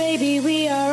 baby, we are